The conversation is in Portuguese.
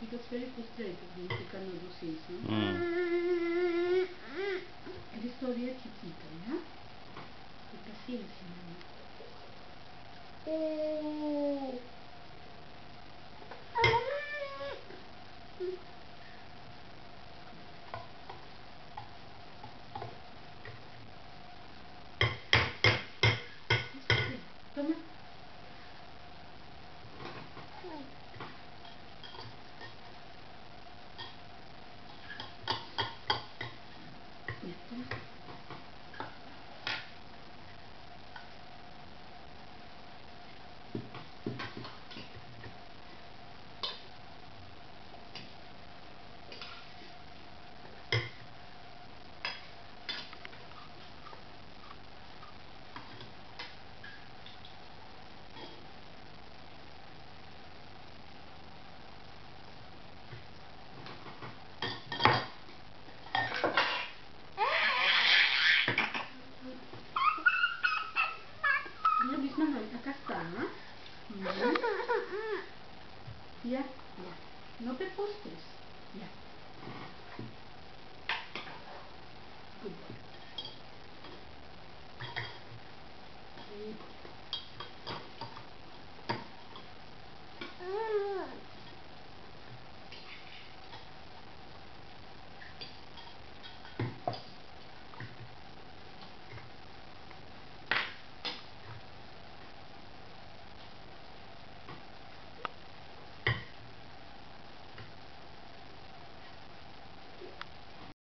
Fica feio com os três, porque fica no vocês, né? ele Eles estão ali aqui, né? Tem paciência, mamãe. кнопками. Нет, нет. Acá está. Mira. Ya, ya. No te postres. Ya.